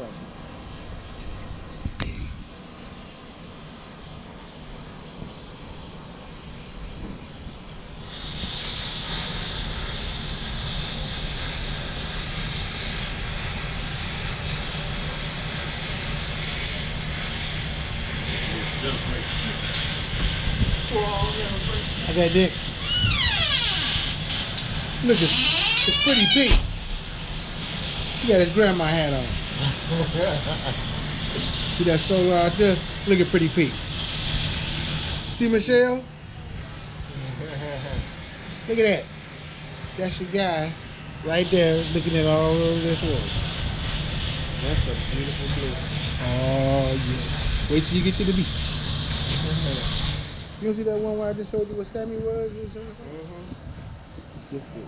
I got dicks. Look, it's, it's pretty pink. He got his grandma hat on. See that solar out there? Look at pretty Pete. See Michelle? Look at that. That's your guy right there looking at all of this water. That's a beautiful blue. Oh, yes. Wait till you get to the beach. You don't see that one where I just showed you what Sammy was? Mm-hmm. This dude.